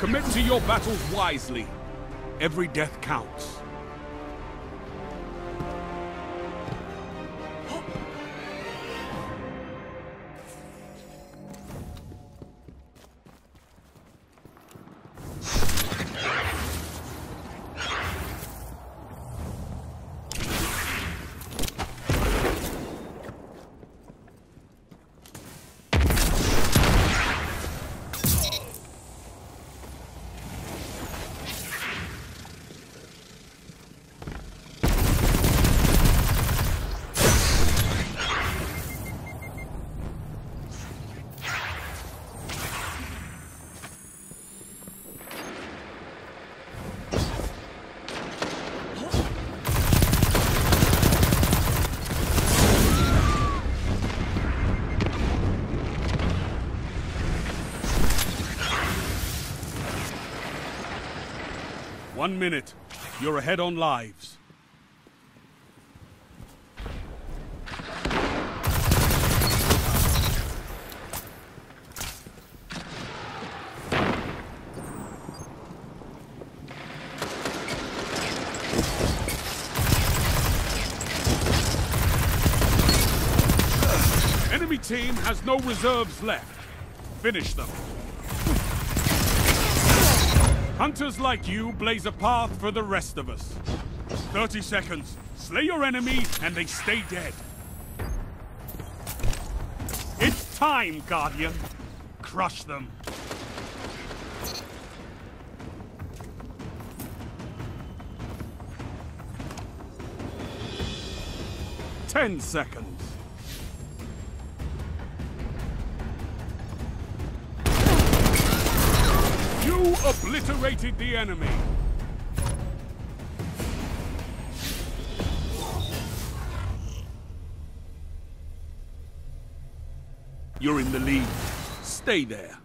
Commit to your battles wisely. Every death counts. One minute. You're ahead on lives. Enemy team has no reserves left. Finish them. Hunters like you blaze a path for the rest of us. 30 seconds. Slay your enemy and they stay dead. It's time, Guardian. Crush them. Ten seconds. Obliterated the enemy. You're in the lead. Stay there.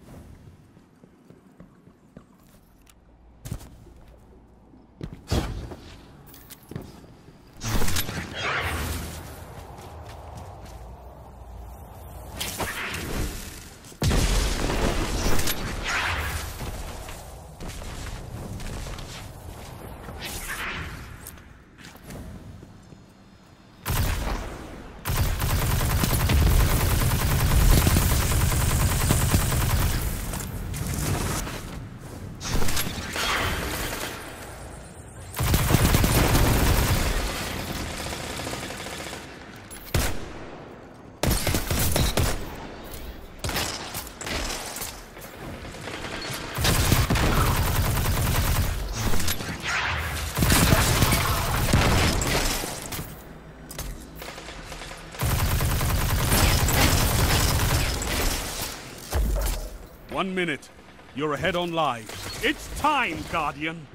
One minute. You're ahead on lives. It's time, Guardian.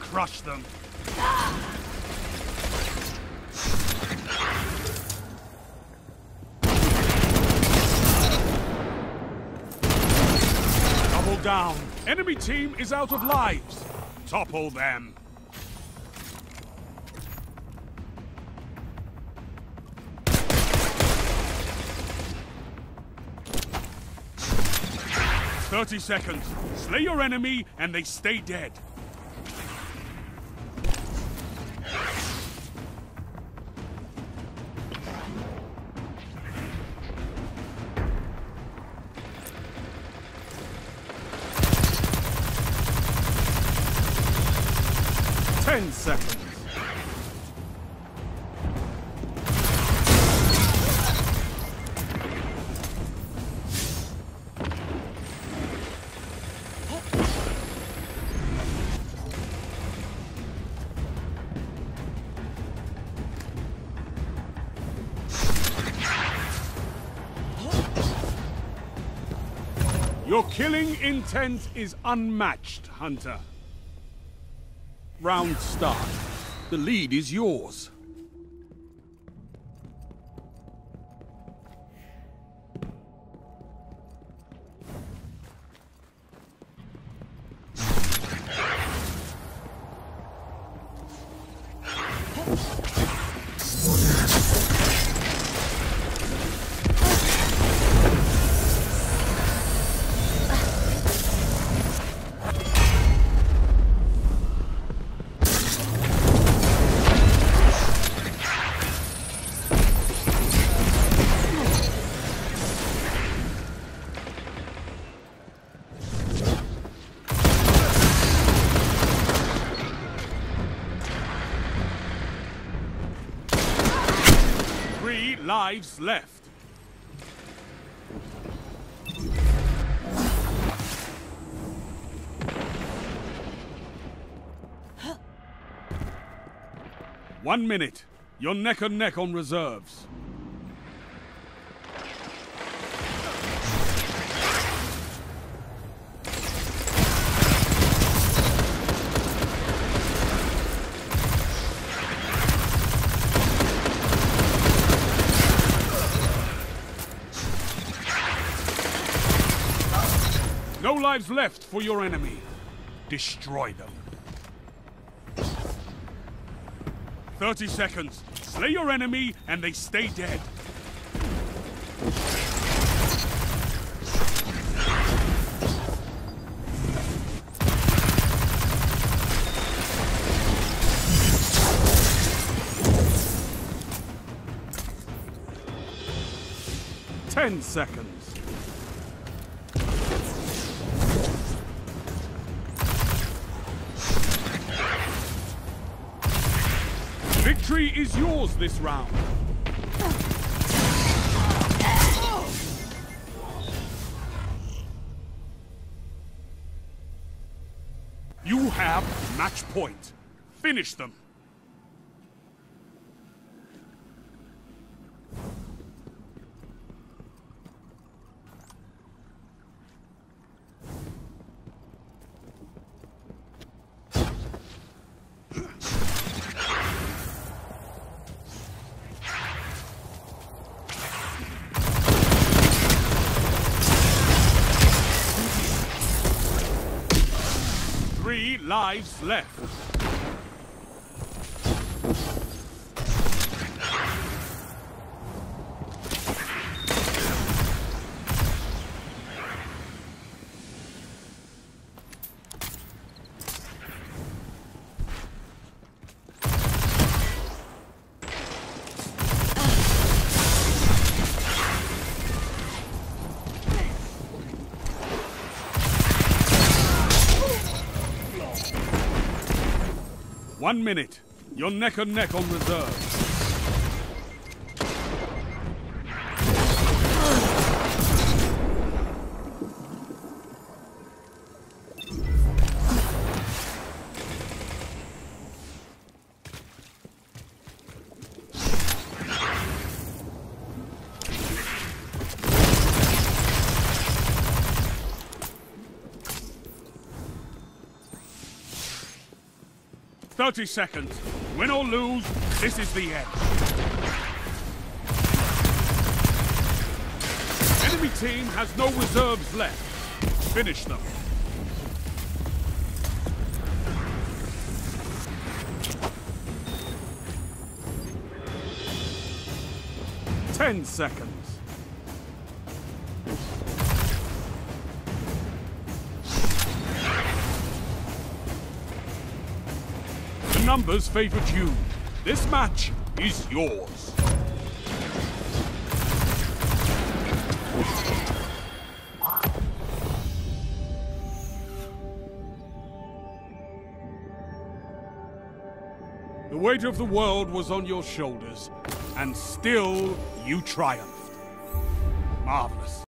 Crush them. Double down. Enemy team is out of lives. Topple them. Thirty seconds. Slay your enemy and they stay dead. Ten seconds. Your killing intent is unmatched, Hunter. Round start. The lead is yours. Lives left. One minute. You're neck and neck on reserves. No lives left for your enemy. Destroy them. 30 seconds. Slay your enemy and they stay dead. Ten seconds. Victory is yours this round. You have match point. Finish them. Lives left. One minute. You're neck and neck on reserve. Thirty seconds. Win or lose, this is the end. Enemy team has no reserves left. Finish them. Ten seconds. Numbers favored you. This match is yours. The weight of the world was on your shoulders, and still you triumphed. Marvelous.